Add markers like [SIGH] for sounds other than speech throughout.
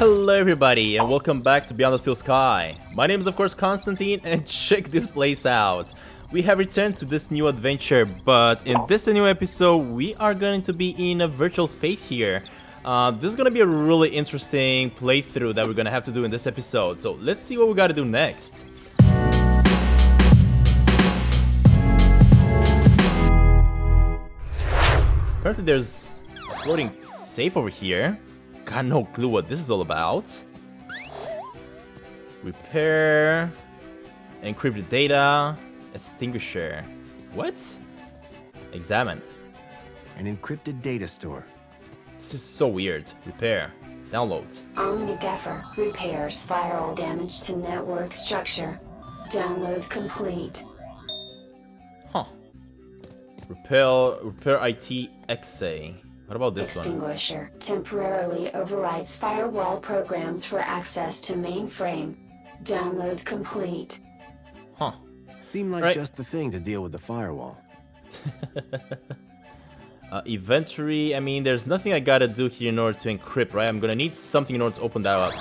Hello everybody and welcome back to Beyond the Steel Sky. My name is of course Constantine and [LAUGHS] check this place out. We have returned to this new adventure but in this new episode we are going to be in a virtual space here. Uh, this is going to be a really interesting playthrough that we're going to have to do in this episode. So let's see what we got to do next. Apparently there's a floating safe over here. Got no clue what this is all about. Repair. Encrypted data. Extinguisher. What? Examine. An encrypted data store. This is so weird. Repair. Download. OmniGaffer repair spiral damage to network structure. Download complete. Huh. Repair, repair IT XA. What about this one? Extinguisher temporarily overrides firewall programs for access to mainframe. Download complete. Huh. Seemed like Right. just the thing to deal with the firewall. [LAUGHS] Uh, inventory, I mean, there's nothing I gotta do here in order to encrypt, right? I'm gonna need something in order to open that up.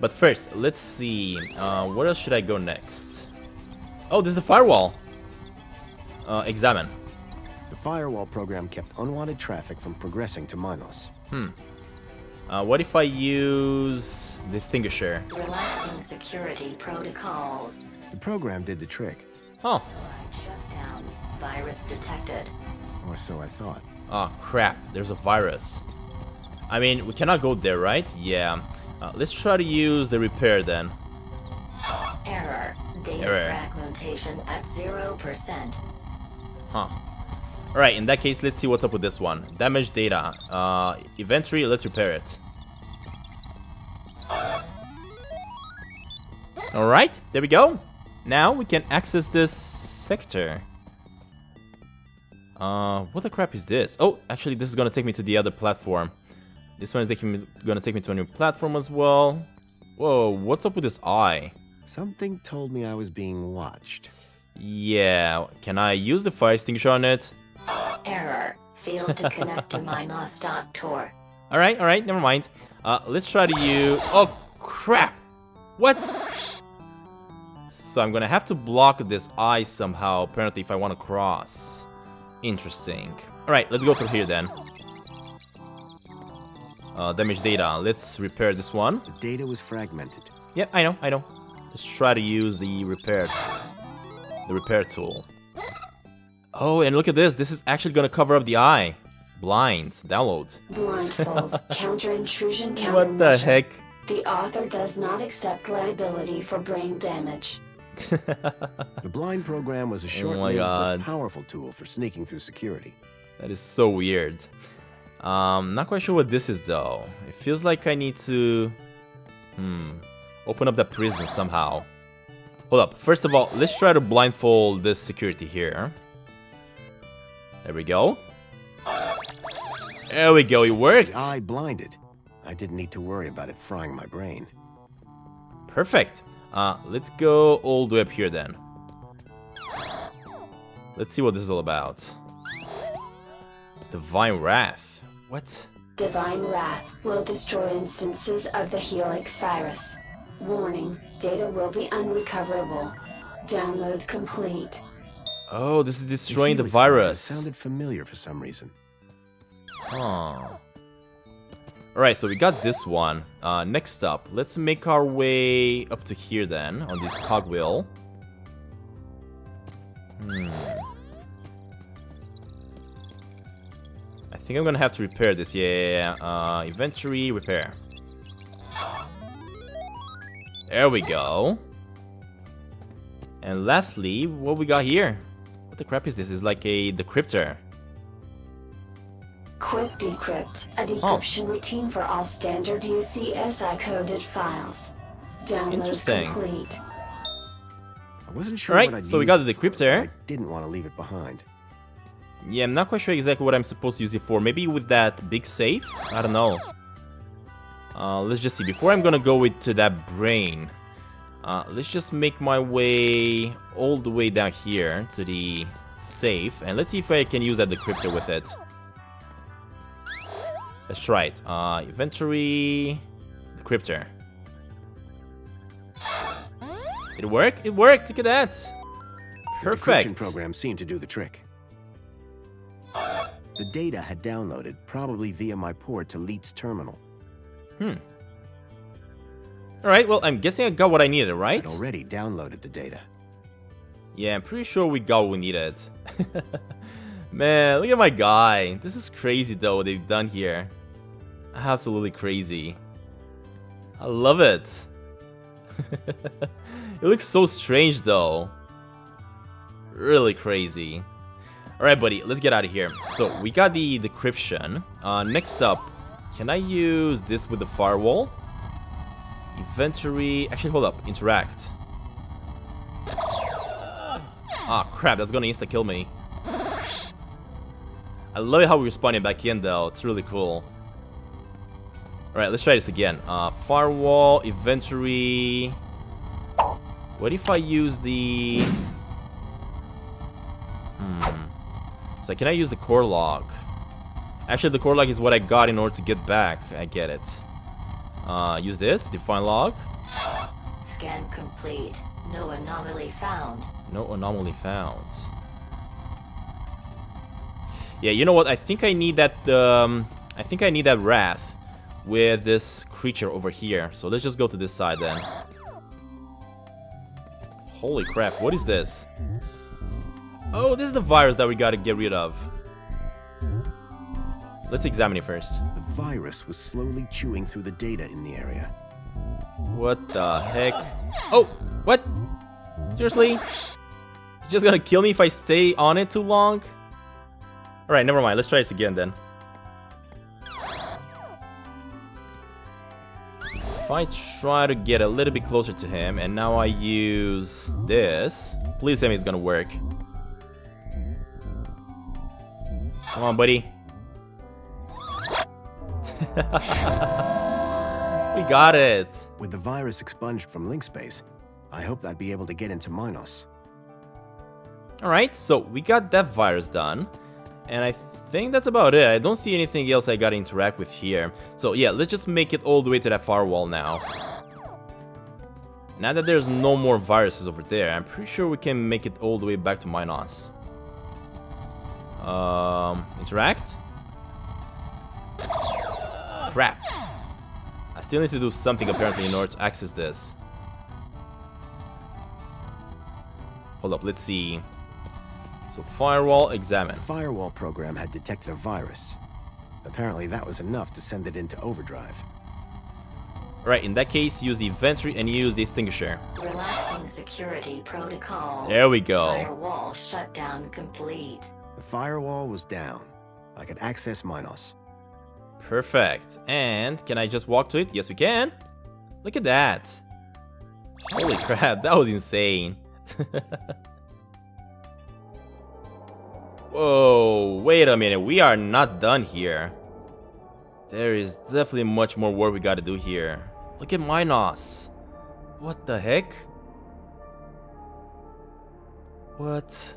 But first, let's see. Uh, where else should I go next? Oh, this is the firewall. Uh, examine. The firewall program kept unwanted traffic from progressing to Minos. Uh, what if I use the extinguisher? Relaxing security protocols. The program did the trick, Oh, Shutdown. Virus detected. or so I thought. oh crap, there's a virus. I mean, we cannot go there, right? Yeah. Uh, let's try to use the repair then. Error. Data Error. fragmentation at 0%. Huh. Alright, in that case, let's see what's up with this one. Damaged data. Uh, inventory, let's repair it. Alright, there we go. Now we can access this sector. Uh, what the crap is this? Oh, actually, this is gonna take me to the other platform. This one is taking me, gonna take me to a new platform as well. Whoa, what's up with this eye? Something told me I was being watched. Yeah, can I use the fire extinguisher on it? Error. Failed to connect to Minos.tor. [LAUGHS] Alright, alright, never mind. Uh, let's try to use... Oh, crap! What? So I'm gonna have to block this eye somehow, apparently, if I want to cross. Interesting. Alright, let's go through here then. Uh, damage data. Let's repair this one. The data was fragmented. Yeah, I know, I know. Let's try to use the repair... The repair tool. Oh, and look at this. This is actually gonna cover up the eye. Blinds. Downloads. Blindfold. [LAUGHS] Counter intrusion countermeasure. What the heck? The author does not accept liability for brain damage. [LAUGHS] The blind program was a Oh short my lived God. but powerful tool for sneaking through security. That is so weird. Um, not quite sure what this is though. It feels like I need to, hmm, open up that prison somehow. Hold up. First of all, let's try to blindfold this security here. There we go. There we go. It worked. The eye blinded. I didn't need to worry about it frying my brain. Perfect. Uh, let's go all the way up here then. Let's see what this is all about. Divine Wrath. What? Divine Wrath will destroy instances of the Helix virus. Warning, data will be unrecoverable. Download complete. Oh, this is destroying the, Helix virus. sounded familiar for some reason. Huh. Alright, so we got this one. Uh, next up, let's make our way up to here then, on this cogwheel. Hmm. I think I'm gonna have to repair this, yeah, yeah, yeah. Uh, inventory, repair. There we go. And lastly, what we got here? What the crap is this? It's like a decryptor. Quick Decrypt, a decryption routine for all standard UCSI coded files. Download Interesting. complete. I wasn't sure Alright, what I'd so we got the for, decryptor. but I didn't want to leave it behind. Yeah, I'm not quite sure exactly what I'm supposed to use it for. Maybe with that big safe? I don't know. Uh, let's just see. Before I'm gonna go with to that brain, uh, let's just make my way all the way down here to the safe, and let's see if I can use that decryptor with it. Let's try it. Uh, inventory, decryptor. It worked? It worked! Look at that! Perfect! The decryption program seemed to do the trick. The data had downloaded, probably via my port to Leet's terminal. Alright, well, I'm guessing I got what I needed, right? I'd already downloaded the data. Yeah, I'm pretty sure we got what we needed. [LAUGHS] Man, look at my guy. This is crazy though, what they've done here. Absolutely crazy. I love it. [LAUGHS] it looks so strange though. Really crazy. Alright, buddy, let's get out of here. So, we got the decryption. Uh, next up, can I use this with the firewall? Inventory... Actually, hold up. Interact. Ah, crap, that's gonna insta-kill me. I love how we respawn it back in, though. It's really cool. Alright, let's try this again. Uh, firewall, inventory... What if I use the... Hmm... So can I use the core log? Actually, the core log is what I got in order to get back. I get it. Uh, use this, define log. Scan complete. No anomaly found. No anomaly found. Yeah, you know what? I think I need that. Um, I think I need that wrath with this creature over here. So let's just go to this side then. Holy crap! What is this? Oh, this is the virus that we gotta get rid of. Let's examine it first. The virus was slowly chewing through the data in the area. What the heck? Oh, what? Seriously? It's just gonna kill me if I stay on it too long? Alright, never mind. Let's try this again then. If I try to get a little bit closer to him, and now I use this, please tell me it's gonna work. Come on, buddy. [LAUGHS] we got it. With the virus expunged from LINCspace, I hope I'd be able to get into Minos. Alright, so we got that virus done. And I think that's about it. I don't see anything else I gotta interact with here. So yeah, let's just make it all the way to that firewall now. Now that there's no more viruses over there, I'm pretty sure we can make it all the way back to Minos. Um, interact? Crap. I still need to do something apparently in order to access this. Hold up, let's see. So firewall, examine. The firewall program had detected a virus. Apparently that was enough to send it into overdrive. Right, in that case, use the inventory and use the extinguisher. Relaxing security protocols. There we go. Firewall shutdown complete. The firewall was down. I could access Minos. Perfect. And can I just walk to it? Yes, we can. Look at that. Holy crap, that was insane. [LAUGHS] Whoa, wait a minute. We are not done here. There is definitely much more work we gotta do here. Look at Minos. What the heck? What?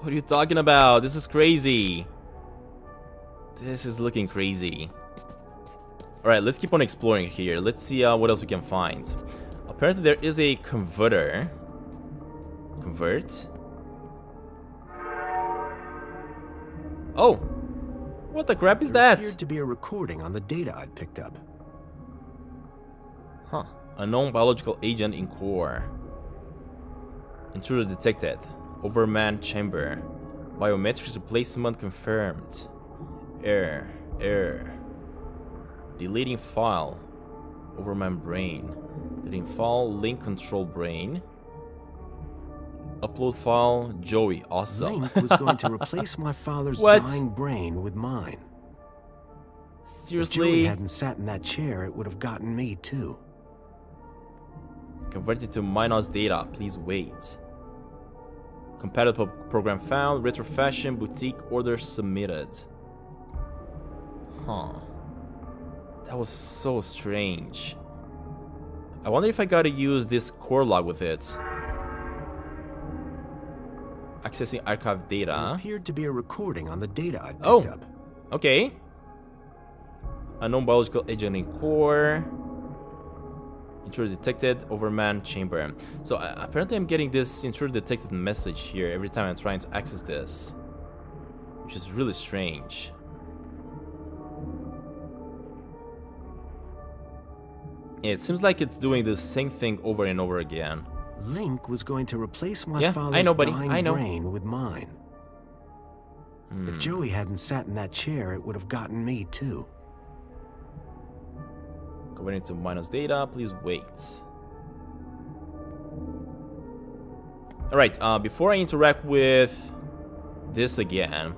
What are you talking about? This is crazy. This is looking crazy. Alright, let's keep on exploring here. Let's see uh, what else we can find. Apparently there is a converter. Convert. Oh! What the crap is There that? appeared to be a recording on the data I'd picked up. Huh. Unknown biological agent in core. Intruder detected. Overman chamber. Biometric replacement confirmed. Error. Error. Deleting file. Overman brain. Deleting file. LINC control brain. Upload file. Joey. Awesome. LINC was going to replace my [LAUGHS] father's What? dying brain with mine. If Joey hadn't sat in that chair, it would have gotten me too. Converted to Minos data. Please wait. Compatible program found. Retro fashion boutique order submitted. Huh. That was so strange. I wonder if I gotta use this core log with it. Accessing archive data. appeared to be a recording on the data I'd picked Oh. up. Okay. Unknown biological agent in core. Intruder detected, overman chamber. So uh, apparently I'm getting this intruder detected message here every time I'm trying to access this. Which is really strange. It seems like it's doing the same thing over and over again. LINC was going to replace my Yeah, I father's know, buddy. dying I know. brain with mine. Hmm. If Joey hadn't sat in that chair, it would have gotten me too. Going into Minos data, please wait. Alright, uh, before I interact with this again,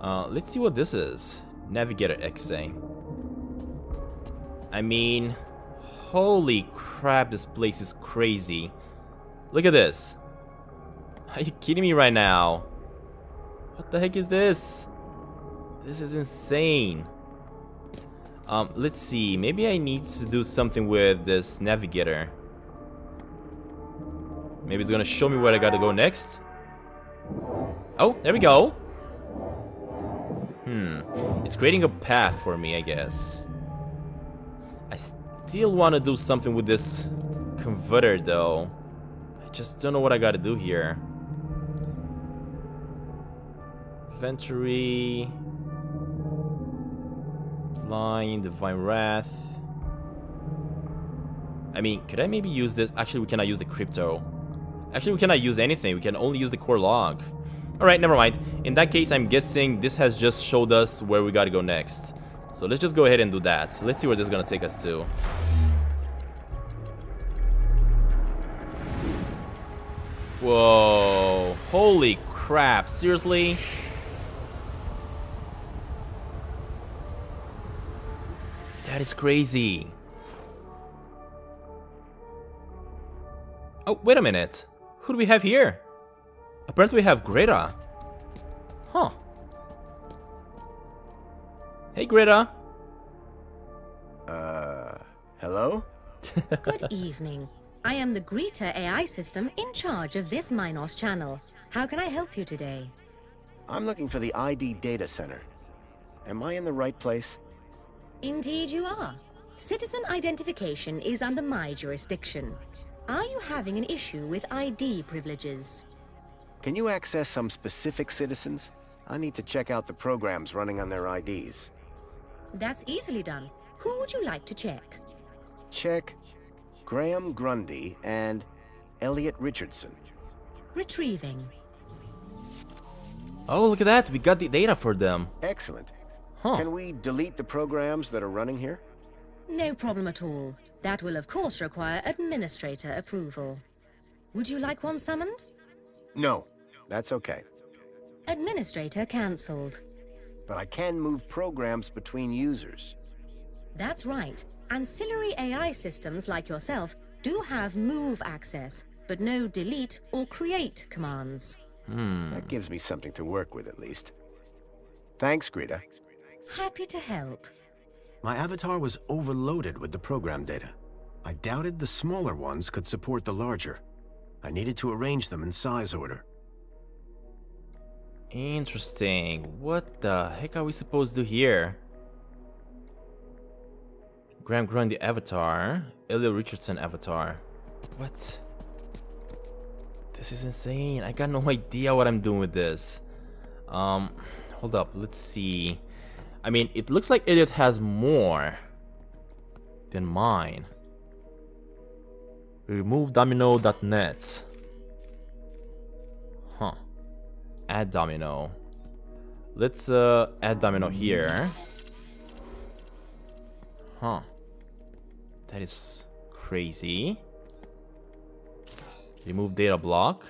uh, let's see what this is. Navigator XA. I mean, holy crap, this place is crazy. Look at this. Are you kidding me right now? What the heck is this? This is insane. Um, let's see. Maybe I need to do something with this navigator. Maybe it's gonna show me where I gotta go next. Oh, there we go. Hmm. It's creating a path for me, I guess. I still want to do something with this converter, though. I just don't know what I gotta do here. Inventory. Blind, Divine Wrath. I mean, could I maybe use this? Actually, we cannot use the crypto. Actually, we cannot use anything. We can only use the core log. Alright, never mind. In that case, I'm guessing this has just showed us where we gotta go next. So let's just go ahead and do that. Let's see where this is gonna take us to. Whoa. Holy crap. Seriously? That is crazy. Oh, wait a minute. Who do we have here? Apparently we have Greta. Huh. Hey, Greta. Uh, hello? [LAUGHS] Good evening. I am the Greta AI system in charge of this Minos channel. How can I help you today? I'm looking for the ID data center. Am I in the right place? Indeed you are. Citizen identification is under my jurisdiction. Are you having an issue with ID privileges? Can you access some specific citizens? I need to check out the programs running on their IDs. That's easily done. Who would you like to check? Check Graham Grundy and Elliot Richardson. Retrieving. Oh, look at that. We got the data for them. Excellent. Huh. Can we delete the programs that are running here? No problem at all. That will of course require administrator approval. Would you like one summoned? No, that's okay. Administrator cancelled. But I can move programs between users. That's right. Ancillary AI systems like yourself do have move access, but no delete or create commands. Hmm. That gives me something to work with at least. Thanks, Greta. Happy to help. My avatar was overloaded with the program data. I doubted the smaller ones could support the larger. I needed to arrange them in size order. Interesting. What the heck are we supposed to do here? Graham Grundy avatar. Elliot Richardson avatar. What? This is insane. I got no idea what I'm doing with this. Um, hold up. Let's see. I mean, it looks like Elliot has more than mine. Remove domino.net. Add domino. Let's uh, add domino here. Huh. That is crazy. Remove data block.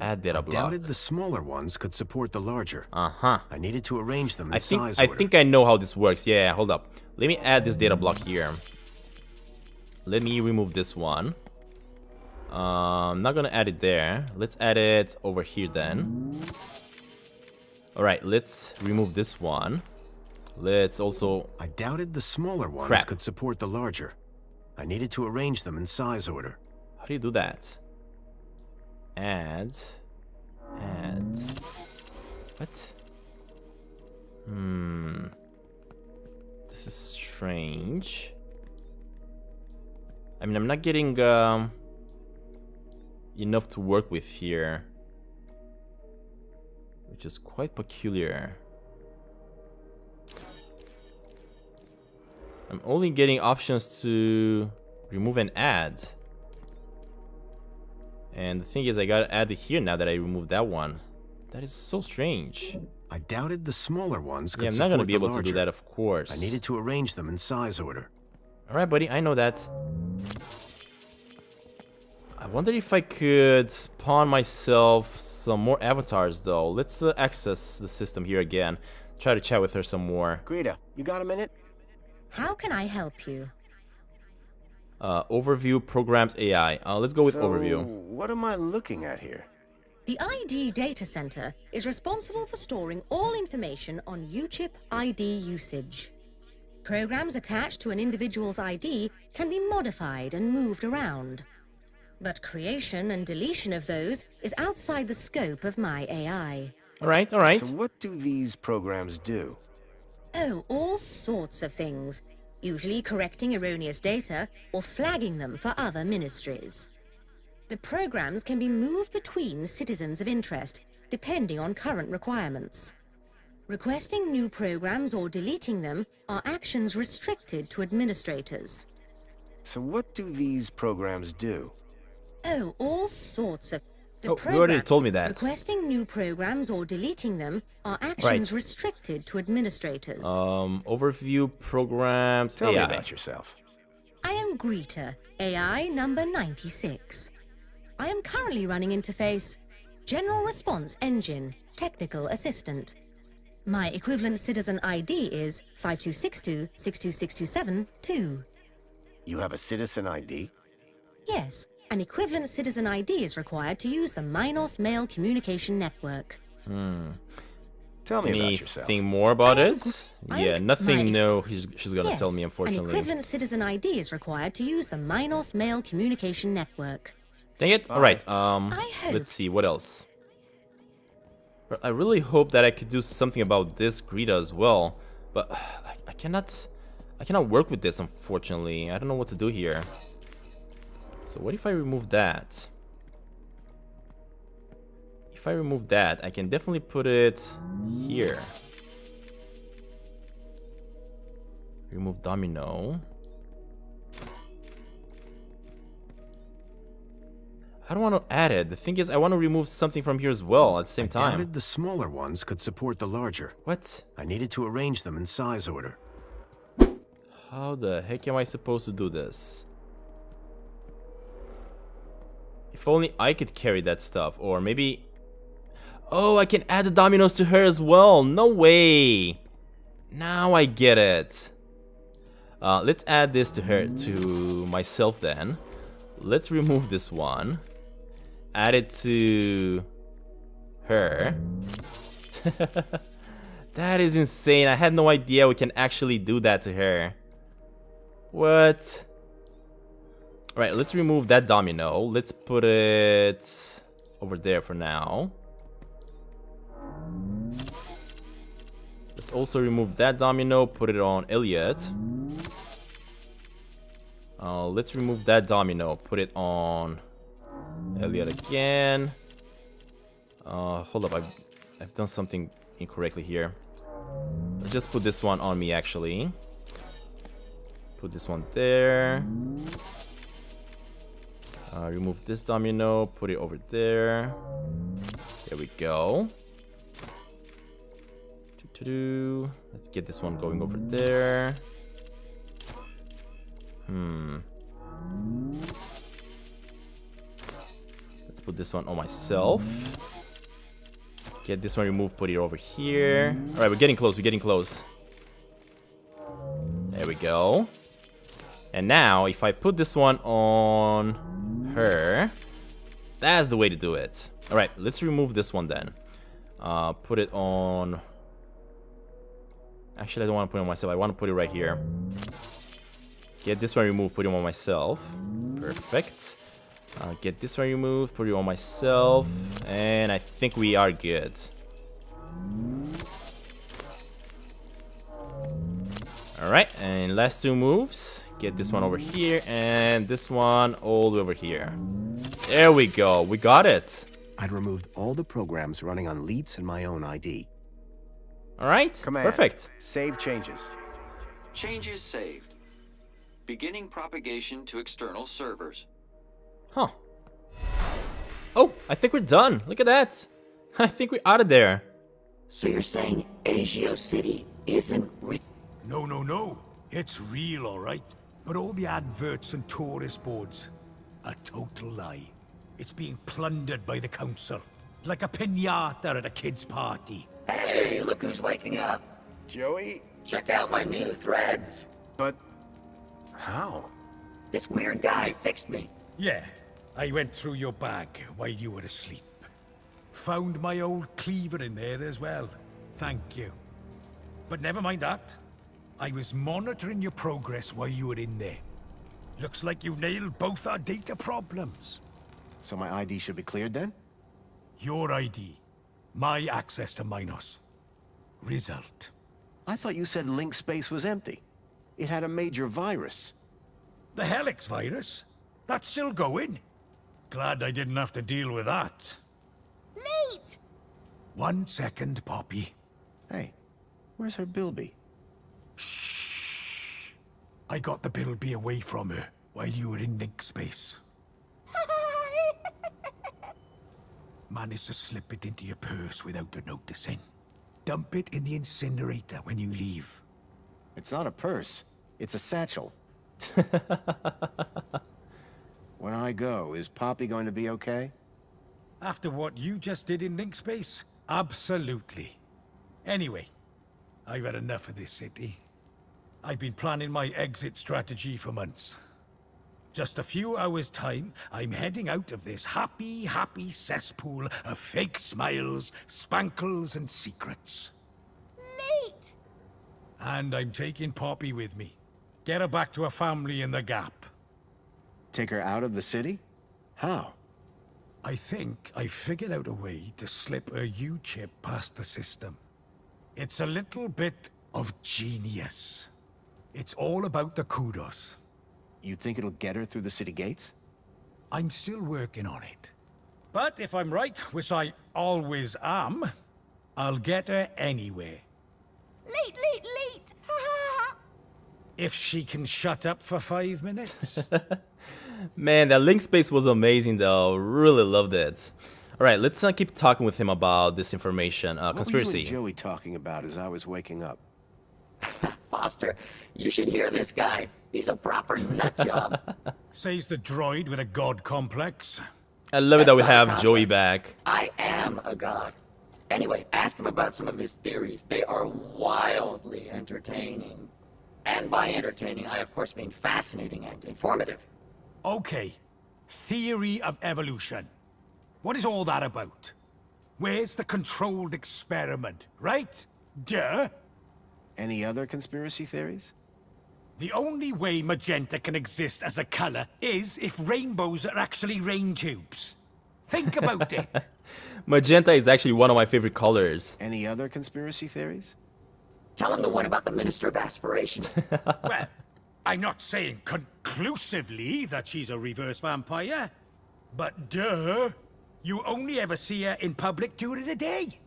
Add data block. Doubted the smaller ones could support the larger. Uh-huh. I needed to arrange them in I think size I order. think I know how this works. Yeah, hold up. Let me add this data block here. Let me remove this one. Um, I'm not gonna add it there. Let's add it over here then. All right, let's remove this one. Let's also I doubted the smaller ones Crap. could support the larger. I needed to arrange them in size order. How do you do that? Add. Add. What? Hmm. This is strange. I mean, I'm not getting um, enough to work with here. Which is quite peculiar. I'm only getting options to remove and add. And the thing is, I gotta add it here now that I removed that one. That is so strange. I doubted the smaller ones could Yeah, I'm not gonna be able to do that, of course. I needed to arrange them in size order. Alright, buddy, I know that. I wonder if I could spawn myself some more avatars, though. Let's uh, access the system here again. Try to chat with her some more. Greta, you got a minute? How can I help you? Uh, overview programs AI. Uh, let's go with So, overview. What am I looking at here? The ID data center is responsible for storing all information on UChip ID usage. Programs attached to an individual's ID can be modified and moved around. But creation and deletion of those is outside the scope of my AI. Alright, alright. So what do these programs do? Oh, all sorts of things. Usually correcting erroneous data or flagging them for other ministries. The programs can be moved between citizens of interest, depending on current requirements. Requesting new programs or deleting them are actions restricted to administrators. So what do these programs do? Oh, all sorts of... The Oh, you already told me that. Requesting new programs or deleting them are actions Right. restricted to administrators. Um, overview programs Tell AI. me about yourself. I am Greta, AI number 96. I am currently running interface General Response Engine, Technical Assistant. My equivalent citizen ID is 5262-62627-2. You have a citizen ID? Yes, an equivalent citizen ID is required to use the Minos Mail Communication Network. Hmm. Tell me about yourself. Anything more about I am it? gr- I Yeah, nothing my- new. He's, she's gonna yes, tell me, unfortunately. an unfortunately. equivalent citizen ID is required to use the Minos Mail Communication Network. Dang it. Alright, um, let's see, what else? I really hope that I could do something about this Greta as well, but [SIGHS] I, I cannot, I cannot work with this, unfortunately. I don't know what to do here. So what if I remove that? If I remove that, I can definitely put it here. Remove domino. I don't want to add it. The thing is, I want to remove something from here as well at the same I time. doubted the smaller ones could support the larger. What? I needed to arrange them in size order. How the heck am I supposed to do this? If only I could carry that stuff, or maybe... Oh, I can add the dominoes to her as well. No way. Now I get it. Uh, let's add this to her, to myself then. Let's remove this one. Add it to her. [LAUGHS] that is insane. I had no idea we can actually do that to her. What? Alright, let's remove that domino. Let's put it over there for now. Let's also remove that domino, put it on Elliot. Uh, let's remove that domino, put it on Elliot again. Uh, hold up, I've, I've done something incorrectly here. Let's just put this one on me, actually. Put this one there. Uh, remove this domino, put it over there. There we go. Doo-doo-doo. Let's get this one going over there. Hmm. Let's put this one on myself. Get this one removed, put it over here. Alright, we're getting close, we're getting close. There we go. And now, if I put this one on her, that's the way to do it. Alright, let's remove this one then. Uh, put it on... Actually, I don't want to put it on myself. I want to put it right here. Get this one removed, put it on myself. Perfect. Uh, get this one removed, put it on myself. And I think we are good. Alright, and last two moves. Get this one over here, and this one all the way over here. There we go. We got it. I'd removed all the programs running on Leets and my own ID. All right. Command. Perfect. Save changes. Changes saved. Beginning propagation to external servers. Huh. Oh, I think we're done. Look at that. [LAUGHS] I think we're out of there. So you're saying Agio City isn't real? No, no, no. It's real, all right. But all the adverts and tourist boards, a total lie. It's being plundered by the council, like a pinata at a kid's party. Hey, look who's waking up. Joey? Check out my new threads. But... How? This weird guy fixed me. Yeah, I went through your bag while you were asleep. Found my old cleaver in there as well. Thank you. But never mind that. I was monitoring your progress while you were in there. Looks like you've nailed both our data problems. So my ID should be cleared then? Your ID. My access to Minos. Result. I thought you said LINCspace was empty. It had a major virus. The Helix virus? That's still going? Glad I didn't have to deal with that. Leet! One second, Poppy. Hey, where's her Bilby? Shh. I got the Bilby away from her while you were in LINCspace. [LAUGHS] Managed to slip it into your purse without her noticing. Dump it in the incinerator when you leave. It's not a purse. It's a satchel. [LAUGHS] when I go, is Poppy going to be okay? After what you just did in LINCspace? Absolutely. Anyway, I've had enough of this city. I've been planning my exit strategy for months. Just a few hours' time, I'm heading out of this happy, happy cesspool of fake smiles, spankles, and secrets. Leet! And I'm taking Poppy with me. Get her back to her family in the Gap. Take her out of the city? How? I think I figured out a way to slip a U-chip past the system. It's a little bit of genius. It's all about the kudos. You think it'll get her through the city gates? I'm still working on it. But if I'm right, which I always am, I'll get her anyway. Late, late, late! Ha ha ha! If she can shut up for five minutes. [LAUGHS] Man, that LINCspace was amazing though. Really loved it. All right, let's not keep talking with him about this information. Uh, What were conspiracy. you and Joey talking about as I was waking up? [LAUGHS] Foster, you should hear this guy. He's a proper nut job. [LAUGHS] Says the droid with a god complex. I love it that we That's not a have Joey back. I am a god. Anyway, ask him about some of his theories. They are wildly entertaining. And by entertaining, I of course mean fascinating and informative. Okay. Theory of evolution. What is all that about? Where's the controlled experiment, right? Duh. Any other conspiracy theories? The only way magenta can exist as a color is if rainbows are actually rain tubes. Think about it. [LAUGHS] Magenta is actually one of my favorite colors. Any other conspiracy theories? Tell him the one about the Minister of Aspiration. [LAUGHS] well, I'm not saying conclusively that she's a reverse vampire, but duh, you only ever see her in public during the day.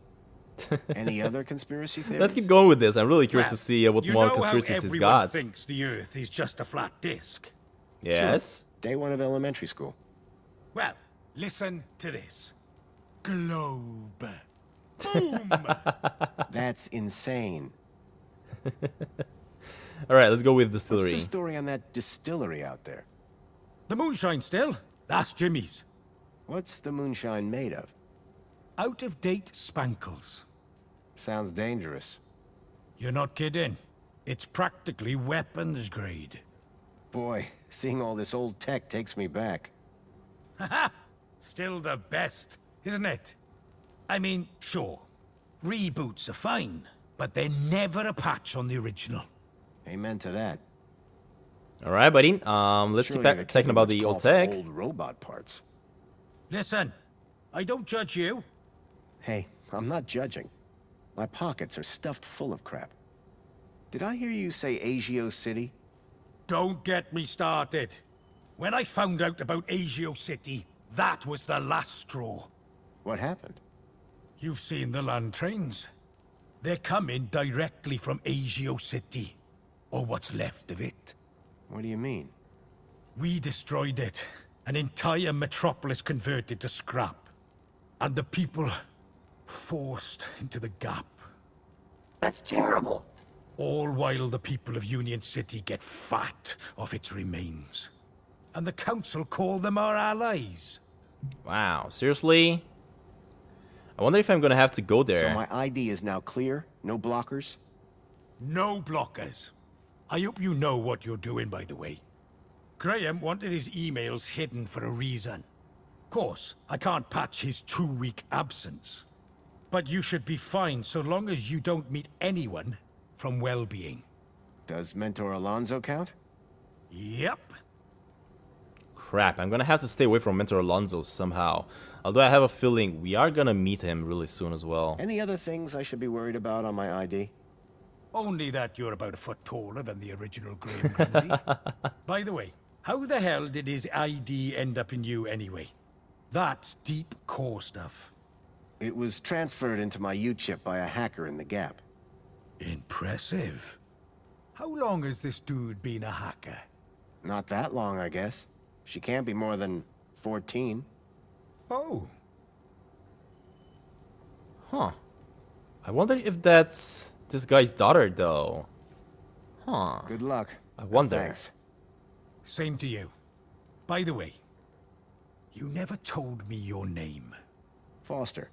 Any other [LAUGHS] conspiracy theories? Let's keep going with this. I'm really curious Well, to see uh, what you more know conspiracies how he's everyone got. thinks the Earth is just a flat disk. Yes. Day one of elementary school. Well, listen to this. Globe. Boom! [LAUGHS] That's insane. [LAUGHS] All right, let's go with distillery. What's the story on that distillery out there? the moonshine still? That's Jimmy's. What's the moonshine made of? Out of date spankles. Sounds dangerous. You're not kidding. It's practically weapons grade. Boy, seeing all this old tech takes me back. Haha! Still the best, isn't it? I mean, sure. Reboots are fine, but they're never a patch on the original. Amen to that. All right, buddy. Um, let's Surely keep they're talking about the old tech. Old robot parts. Listen, I don't judge you. Hey, I'm not judging. My pockets are stuffed full of crap. Did I hear you say Agio City? Don't get me started. When I found out about Agio City, that was the last straw. What happened? You've seen the land trains. They're coming directly from Agio City. Or what's left of it. What do you mean? We destroyed it. An entire metropolis converted to scrap. And the people forced into the gap. That's terrible. All while the people of Union City get fat off its remains. And the Council call them our allies. Wow, seriously? I wonder if I'm gonna have to go there. So my ID is now clear? No blockers? No blockers. I hope you know what you're doing, by the way. Graham wanted his emails hidden for a reason. Of course, I can't patch his two-week absence. But you should be fine so long as you don't meet anyone from well-being. Does Mentor Alonso count? Yep. Crap, I'm gonna have to stay away from Mentor Alonso somehow. Although I have a feeling we are gonna meet him really soon as well. Any other things I should be worried about on my ID? Only that you're about a foot taller than the original Graham Grundy. [LAUGHS] By the way, how the hell did his ID end up in you anyway? That's deep core stuff. It was transferred into my U-chip by a hacker in the Gap. Impressive. How long has this dude been a hacker? Not that long, I guess. She can't be more than 14. Oh. Huh. I wonder if that's this guy's daughter, though. Huh. Good luck. I wonder. Thanks. Same to you. By the way, you never told me your name. Foster.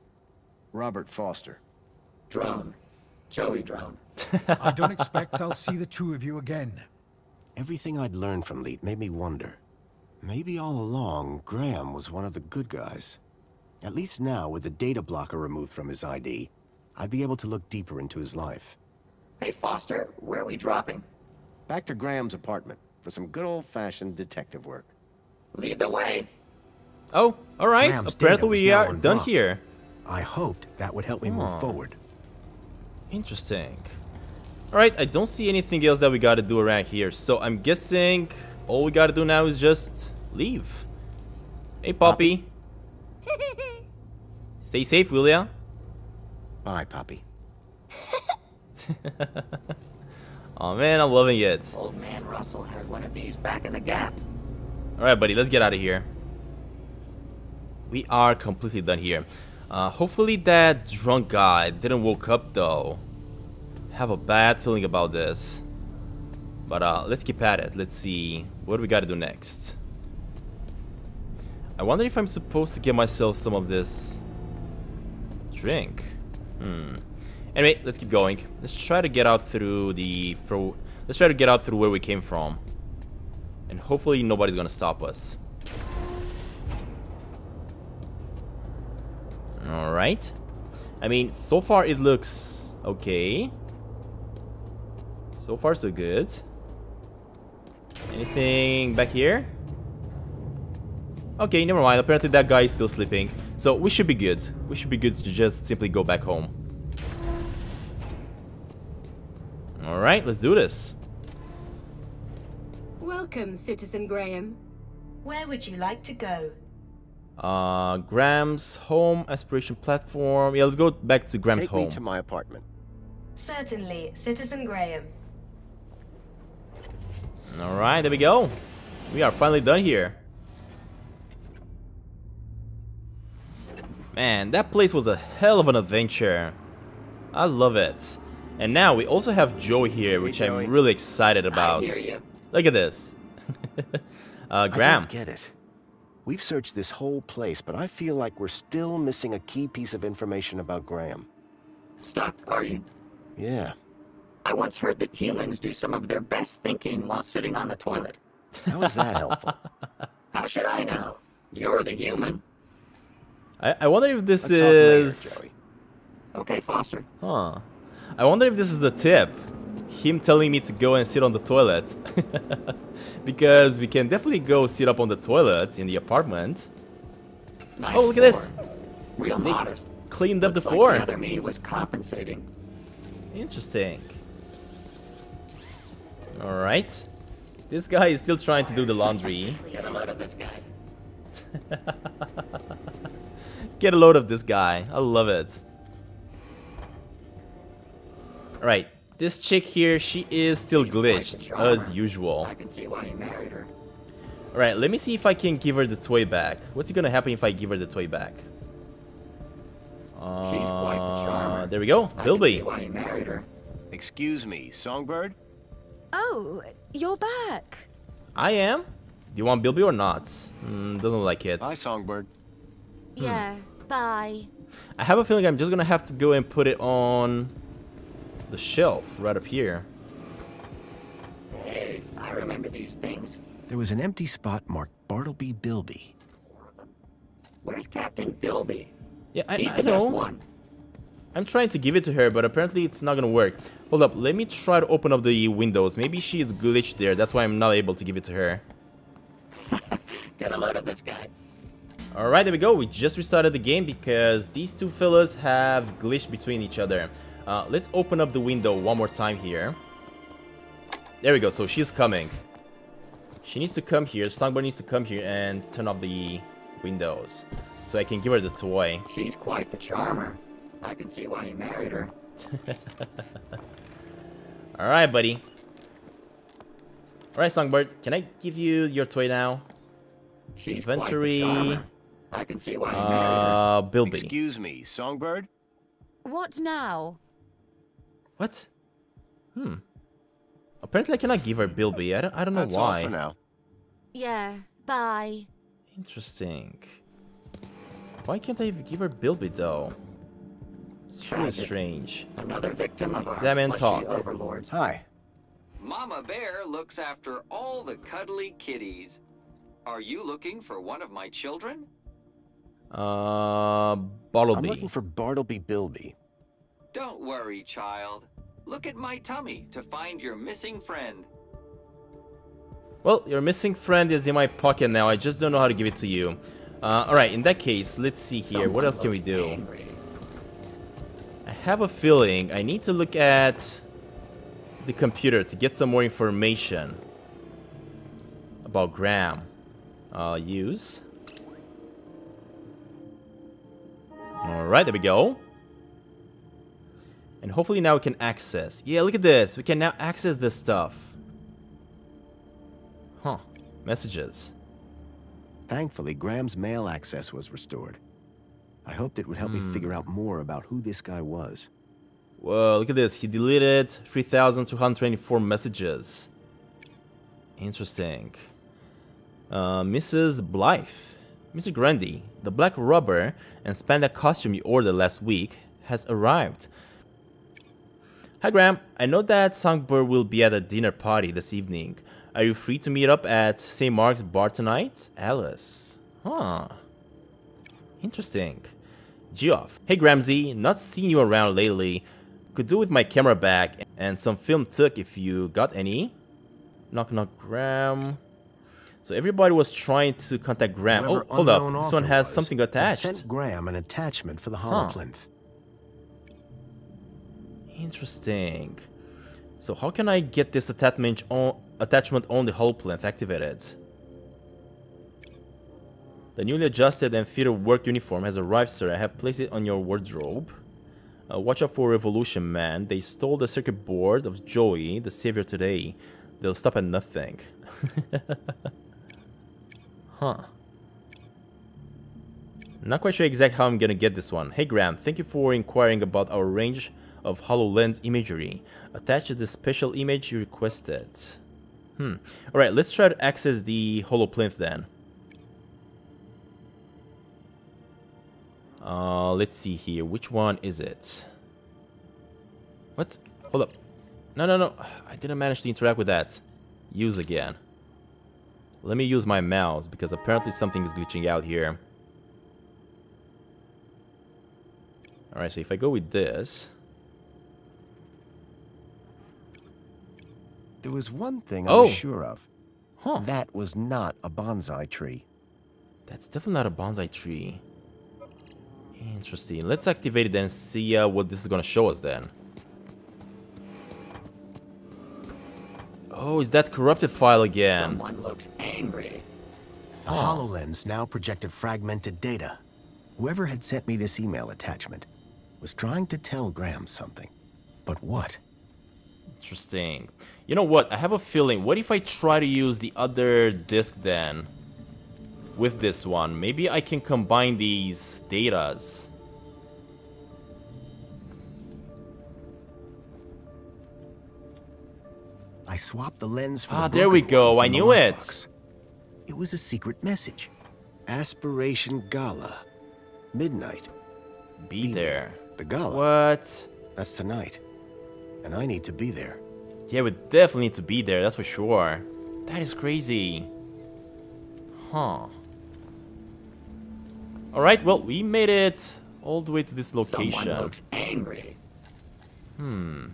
Robert Foster. Drone. Joey Drone. [LAUGHS] I don't expect I'll see the two of you again. Everything I'd learned from Leet made me wonder. Maybe all along, Graham was one of the good guys. At least now, with the data blocker removed from his ID, I'd be able to look deeper into his life. Hey, Foster, where are we dropping? Back to Graham's apartment for some good old-fashioned detective work. Lead the way. Oh, alright. Graham's Apparently we are done unblocked. here. I hoped that would help me Huh. move forward. Interesting. Alright, I don't see anything else that we gotta do around here, so I'm guessing all we gotta do now is just leave. Hey, Poppy. [LAUGHS] Stay safe, will ya? Bye, Poppy. [LAUGHS] Oh man, I'm loving it. Old man Russell had one of these back in the gap. Alright, buddy, let's get out of here. We are completely done here. Uh, hopefully that drunk guy didn't woke up though. Have a bad feeling about this. But uh, let's keep at it. Let's see what do we gotta do next. I wonder if I'm supposed to get myself some of this drink. Hmm. Anyway, let's keep going. Let's try to get out through the through. Let's try to get out through where we came from, and hopefully nobody's gonna stop us. All right. I mean, so far it looks okay. So far, so good. Anything back here? Okay, never mind. Apparently that guy is still sleeping. So we should be good. We should be good to just simply go back home. Alright, let's do this. Welcome, Citizen Graham. Where would you like to go? Uh, Graham's home aspiration platform. Yeah, let's go back to Graham's Take home. me to my apartment. Certainly, Citizen Graham. Alright, there we go. We are finally done here. Man, that place was a hell of an adventure. I love it. And now we also have Joe here, which Joey. I'm really excited about. I hear you. Look at this. [LAUGHS] uh, I Graham. don't get it. We've searched this whole place, but I feel like we're still missing a key piece of information about Graham. Stuck, are you? Yeah. I once heard that humans do some of their best thinking while sitting on the toilet. How is that helpful? [LAUGHS] How should I know? You're the human. I, I wonder if this Let's talk later, is... Joey. Okay, Foster. Huh. I wonder if this is a tip. Him telling me to go and sit on the toilet. [LAUGHS] because we can definitely go sit up on the toilet in the apartment. Nice Oh, look at this. Real They modest. Cleaned up Looks the like floor. the me was compensating. Interesting. Alright. This guy is still trying to do the laundry. [LAUGHS] Get a load of this guy. [LAUGHS] Get a load of this guy. I love it. Alright, this chick here, she is still glitched, as usual. I can see why you married her. Alright, let me see if I can give her the toy back. What's gonna happen if I give her the toy back? Uh, She's quite the charmer. There we go, I can see Bilby. why you married her. Excuse me, Songbird? Oh, you're back. I am? Do you want Bilby or not? Mm, doesn't like it. Bye, Songbird. Yeah, bye. I have a feeling I'm just gonna have to go and put it on the shelf right up here. Hey, I remember these things. There was an empty spot marked Bartleby Bilby. Where's Captain Bilby? Yeah, I, He's I the know. best one. I'm trying to give it to her, but apparently it's not gonna work. Hold up, let me try to open up the windows. Maybe she is glitched there. That's why I'm not able to give it to her. [LAUGHS] Get a load of this guy. Alright, there we go. We just restarted the game because these two fellas have glitched between each other. Uh, let's open up the window one more time here. There we go. So she's coming. She needs to come here. Songbird needs to come here and turn off the windows. So I can give her the toy. She's quite the charmer. I can see why you married her. [LAUGHS] Alright, buddy. Alright, Songbird. Can I give you your toy now? She's Inventory. quite the. I can see why you married her. Uh, Bilby. Excuse me, Songbird? What now? What? Hmm. Apparently I cannot give her Bilby. I don't, I don't know That's all why. for now. Yeah, bye. Interesting. Why can't I give her Bilby though? It's really Tragic. strange. Another victim of our Examine talk. overlords. Hi. Mama Bear looks after all the cuddly kitties. Are you looking for one of my children? Uh, Bartleby. I'm looking for Bartleby Bilby. Don't worry, child. Look at my tummy to find your missing friend. Well, your missing friend is in my pocket now. I just don't know how to give it to you. Uh, alright, in that case, let's see here. what else can we do? angry. I have a feeling I need to look at the computer to get some more information about Graham. Uh, use. Alright, there we go. And hopefully now we can access. Yeah, look at this. We can now access this stuff. Huh. Messages. Thankfully, Graham's mail access was restored. I hoped it would help me figure out more about who this guy was. Whoa, look at this. He deleted 3,224 messages. Interesting. Uh, Mrs. Blythe. Mr. Grundy, the black rubber and spandex costume you ordered last week has arrived. Hi Graham, I know that Songbird will be at a dinner party this evening. Are you free to meet up at St. Mark's bar tonight? Alice. Huh. Interesting. Geoff. Hey Gramsy, not seen you around lately. Could do with my camera back and some film took if you got any. Knock knock Graham. So everybody was trying to contact Graham. Whoever oh, hold up. This one has was something attached. Sent Graham an attachment for the Huh. Interesting. So how can I get this attachment on attachment on the holoplinth activated? The newly adjusted and fitted work uniform has arrived, sir. I have placed it on your wardrobe. Uh, watch out for Revolution Man. They stole the circuit board of Joey, the savior today. They'll stop at nothing. [LAUGHS] huh. Not quite sure exactly how I'm gonna get this one. Hey Graham, thank you for inquiring about our range of HoloLens imagery. Attach the special image you requested. Hmm. Alright, let's try to access the HoloPlinth then. Uh, let's see here. Which one is it? What? Hold up. No, no, no. I didn't manage to interact with that. Use again. Let me use my mouse because apparently something is glitching out here. Alright, so if I go with this... There was one thing I Oh. was sure of. Huh. That was not a bonsai tree. That's definitely not a bonsai tree. Interesting. Let's activate it and see uh, what this is going to show us then. Oh, is that corrupted file again? Someone looks angry. The HoloLens now projected fragmented data. Whoever had sent me this email attachment was trying to tell Graham something. But what? Interesting. You know what? I have a feeling. What if I try to use the other disk then? With this one. Maybe I can combine these datas. I swapped the lens for Ah, the there we go. I knew it. lockbox. It was a secret message. Aspiration Gala. Midnight. Be there. The gala. What? That's tonight. And I need to be there. Yeah, we definitely need to be there, that's for sure. That is crazy. Huh. Alright, well, we made it all the way to this location. Someone location. looks angry. Hmm.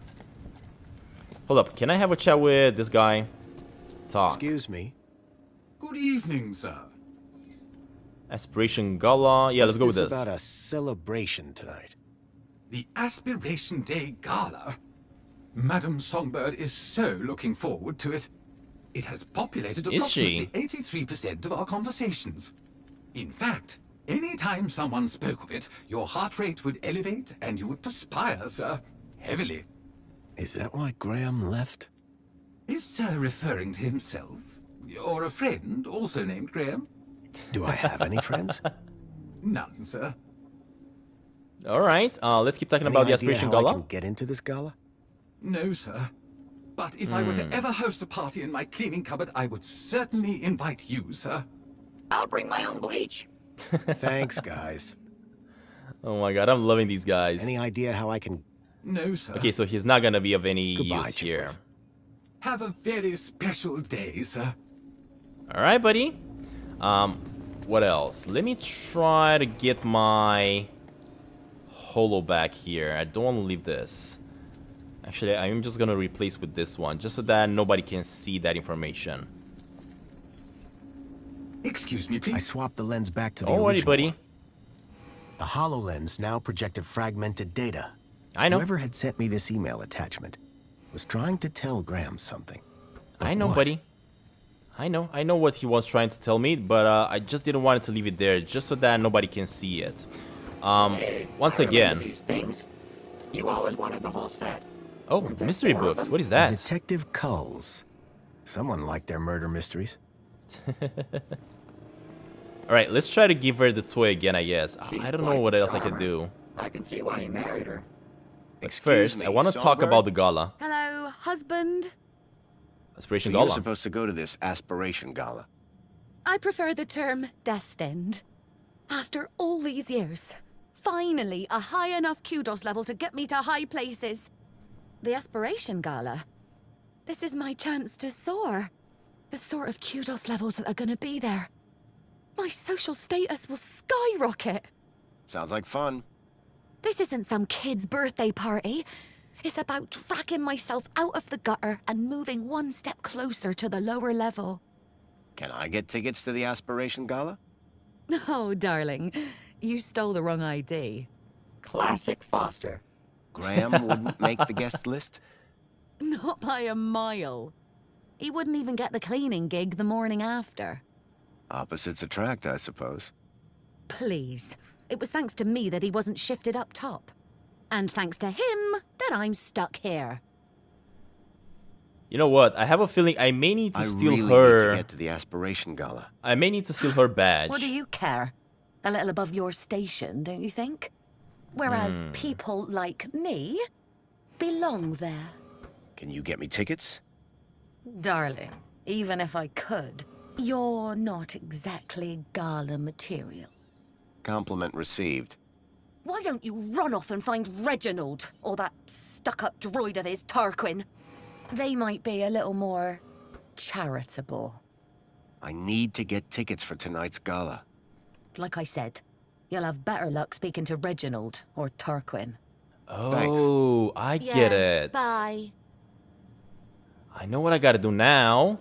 Hold up, can I have a chat with this guy? Talk. Excuse me. Good evening, sir. Aspiration Gala. Yeah, let's go with What's this. about a celebration tonight. The Aspiration Day Gala. Madam Songbird is so looking forward to it. It has populated approximately 83% of our conversations. In fact, any time someone spoke of it, your heart rate would elevate and you would perspire, sir. Heavily. Is that why Graham left? Is Sir referring to himself? Or a friend, also named Graham? Do I have any friends? [LAUGHS] None, sir. Alright, uh, let's keep talking Any about the idea Aspiration how I Gala. can get into this gala? No, sir. But if I were Hmm. to ever host a party in my cleaning cupboard, I would certainly invite you, sir. I'll bring my own bleach. [LAUGHS] Thanks, guys. Oh my god, I'm loving these guys. Any idea how I can... No, sir. Okay, so he's not gonna be of any Goodbye, use here. Have a very special day, sir. Alright, buddy. Um, what else? Let me try to get my holo back here. I don't want to leave this. Actually, I'm just gonna replace with this one, just so that nobody can see that information. Excuse me, please. I swapped the lens back to the Alrighty, original buddy. The HoloLens now projected fragmented data. I know. Whoever had sent me this email attachment was trying to tell Graham something. I know, what? buddy. I know. I know what he was trying to tell me, but uh, I just didn't want to leave it there, just so that nobody can see it. Um, Hey, once I again. These things. You always wanted the whole set. Oh, mystery books. What is that? Detective Culls. Someone liked their murder mysteries. [LAUGHS] Alright, let's try to give her the toy again, I guess. She's I don't know what the else I can do. I can see why he married her. But first, me, I want to talk about the gala. Hello, husband. Aspiration So you're Gala. supposed to go to this aspiration gala. I prefer the term destined. After all these years, finally a high enough kudos level to get me to high places. The Aspiration Gala. This is my chance to soar. The sort of kudos levels that are gonna be there. My social status will skyrocket. Sounds like fun. This isn't some kid's birthday party. It's about dragging myself out of the gutter and moving one step closer to the lower level. Can I get tickets to the aspiration gala? [LAUGHS] Oh, darling, you stole the wrong ID. Classic Foster. Graham wouldn't make the guest list? [LAUGHS] Not by a mile. He wouldn't even get the cleaning gig the morning after. Opposites attract, I suppose. Please. It was thanks to me that he wasn't shifted up top. And thanks to him that I'm stuck here. You know what? I have a feeling I may need to I steal really her. need to get to the aspiration gala. I may need to steal her badge. What do you care? A little above your station, don't you think? Whereas Hmm. people like me belong there. Can you get me tickets? Darling, even if I could, you're not exactly gala material. Compliment received. Why don't you run off and find Reginald, or that stuck-up droid of his, Tarquin? They might be a little more charitable. I need to get tickets for tonight's gala. Like I said, you'll have better luck speaking to Reginald or Tarquin. Oh, I get it. Bye. I know what I gotta do now.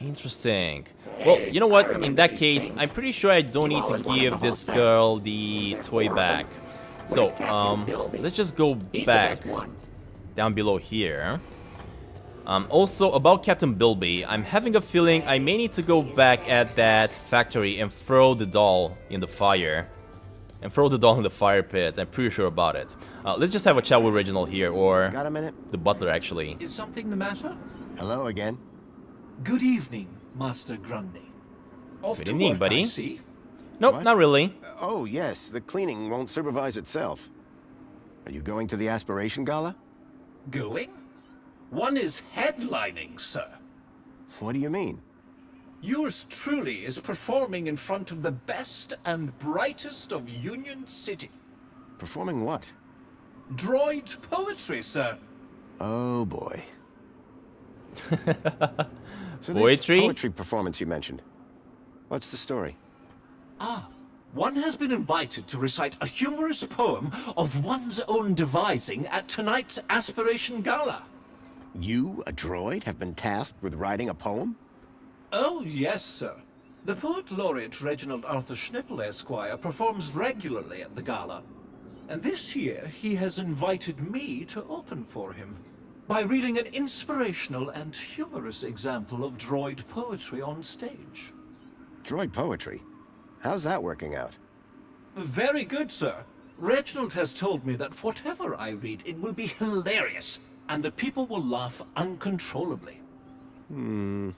Interesting. Well, you know what? In that case, I'm pretty sure I don't need to give this girl the toy back. So, um, let's just go back down below here. Um, also, about Captain Bilby, I'm having a feeling I may need to go back at that factory and throw the doll in the fire. And throw the doll in the fire pit, I'm pretty sure about it. Uh, let's just have a chat with Reginald here, or... Got a minute? The butler, actually. Is something the matter? Hello again. Good evening, Master Grundy. Off Good evening, work, buddy. I see. Nope, What? not really. Oh, yes, the cleaning won't supervise itself. Are you going to the aspiration gala? Going? One is headlining, sir. What do you mean? Yours truly is performing in front of the best and brightest of Union City. Performing what? Droid poetry, sir. Oh, boy. [LAUGHS] so Poetry? This poetry performance you mentioned. What's the story? Ah, one has been invited to recite a humorous poem of one's own devising at tonight's Aspiration Gala. You, a droid, have been tasked with writing a poem? Oh, yes, sir. The poet laureate Reginald Arthur Schnippel, Esquire, performs regularly at the gala. And this year, he has invited me to open for him by reading an inspirational and humorous example of droid poetry on stage. Droid poetry? How's that working out? Very good, sir. Reginald has told me that whatever I read, it will be hilarious, and the people will laugh uncontrollably. Hmm.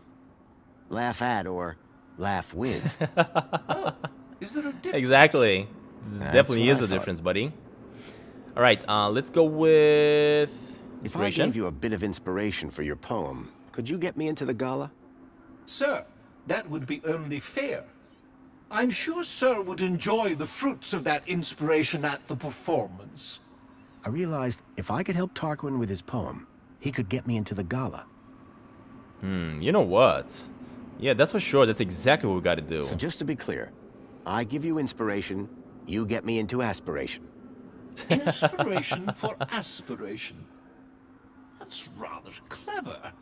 Laugh at or laugh with. [LAUGHS] Is there a difference? Exactly. This That's definitely is I the thought. difference, buddy. Alright, uh, let's go with... If I gave you a bit of inspiration for your poem, could you get me into the gala? Sir, that would be only fair. I'm sure Sir would enjoy the fruits of that inspiration at the performance. I realized if I could help Tarquin with his poem, he could get me into the gala. Hmm, you know what? Yeah, that's for sure. That's exactly what we gotta do. So just to be clear, I give you inspiration, you get me into aspiration. [LAUGHS] Inspiration for aspiration. That's rather clever.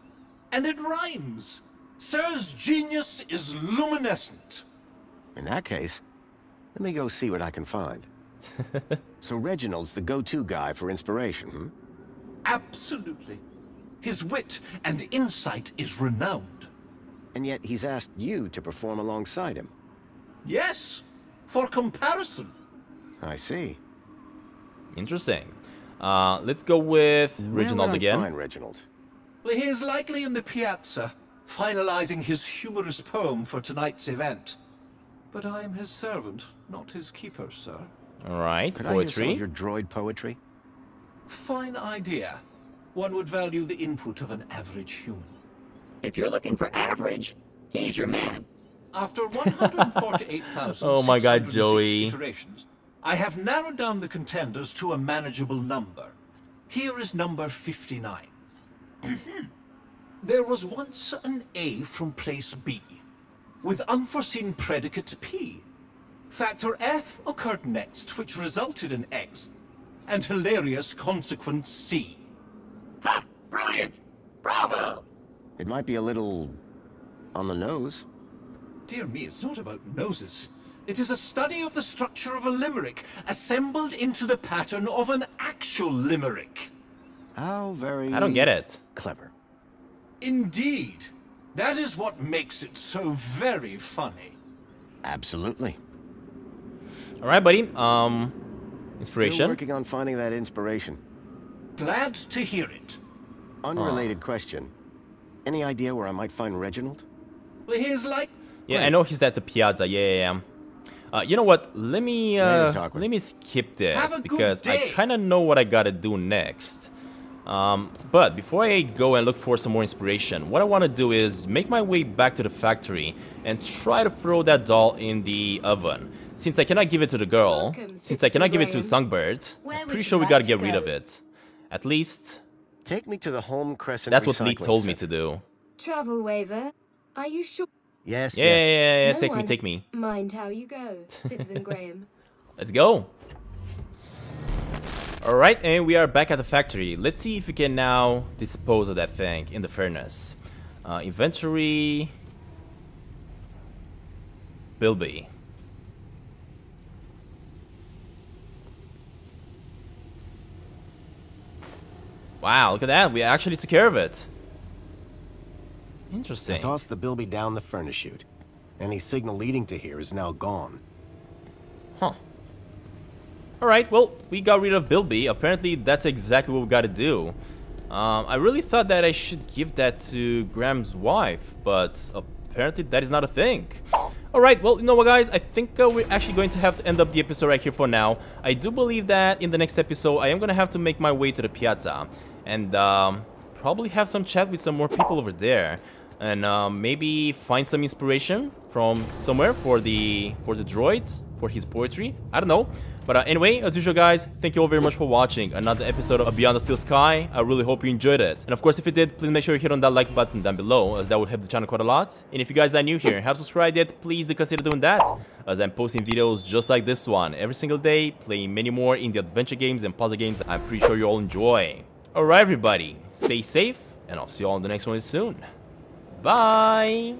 And it rhymes. Sir's genius is luminescent. In that case, let me go see what I can find. [LAUGHS] so Reginald's the go-to guy for inspiration, hmm? Absolutely. His wit and insight is renowned. And yet he's asked you to perform alongside him. Yes, for comparison. I see. Interesting. Uh, let's go with Reginald Where would I again. find Reginald? He is likely in the piazza, finalizing his humorous poem for tonight's event. But I am his servant, not his keeper, sir. Alright, Could I hear poetry. of your droid poetry? Fine idea. One would value the input of an average human. If you're looking for average, he's your man. After [LAUGHS] 148,000 Oh my God, Joey. iterations, I have narrowed down the contenders to a manageable number. Here is number 59. [CLEARS THROAT] there was once an A from place B, with unforeseen predicate P. Factor F occurred next, which resulted in X, and hilarious consequence C. Ha! Brilliant! Bravo! It might be a little... on the nose. Dear me, it's not about noses. It is a study of the structure of a limerick, assembled into the pattern of an actual limerick. How very... I don't get it. Clever. Indeed. That is what makes it so very funny. Absolutely. Alright, buddy. Um, inspiration. Still inspiration. working on finding that inspiration. Glad to hear it. Unrelated question. Any idea where I might find Reginald? Well, he's like... Yeah, I know he's at the piazza. Yeah, yeah, yeah. Uh, you know what? Let me uh, Later, let me skip this Have a good because I kind of know what I gotta do next. Um, but before I go and look for some more inspiration, what I want to do is make my way back to the factory and try to throw that doll in the oven. Since I cannot give it to the girl, Welcome, since I cannot give it to Graham. Songbird, Where I'm pretty sure we gotta to get rid of it. At least Take me to the home crescent that's what Leet recycling told me to do. Travel waiver. Are you sure? Yes, Yeah, yeah, yeah, yeah, No take me, take me. Mind how you go, Citizen [LAUGHS] Graham. Let's go. Alright, and we are back at the factory. Let's see if we can now dispose of that thing in the furnace. Uh, inventory... Bilby. Wow, look at that. We actually took care of it. Interesting. I tossed the bilby down the furnace chute. Any signal leading to here is now gone. Huh. Alright, well, we got rid of Bilby. Apparently, that's exactly what we gotta do. Um, I really thought that I should give that to Graham's wife, but apparently that is not a thing. Alright, well, you know what guys, I think uh, we're actually going to have to end up the episode right here for now. I do believe that in the next episode, I am going to have to make my way to the piazza. And um, probably have some chat with some more people over there. And um, maybe find some inspiration from somewhere for the for the droids, for his poetry. I don't know. But uh, anyway, as usual guys, thank you all very much for watching another episode of Beyond the Steel Sky. I really hope you enjoyed it. And of course, if you did, please make sure you hit on that like button down below, as that would help the channel quite a lot. And if you guys are new here and have subscribed yet, please do consider doing that, as I'm posting videos just like this one every single day, playing many more indie adventure games and puzzle games I'm pretty sure you all enjoy. Alright everybody, stay safe, and I'll see you all in the next one soon. Bye!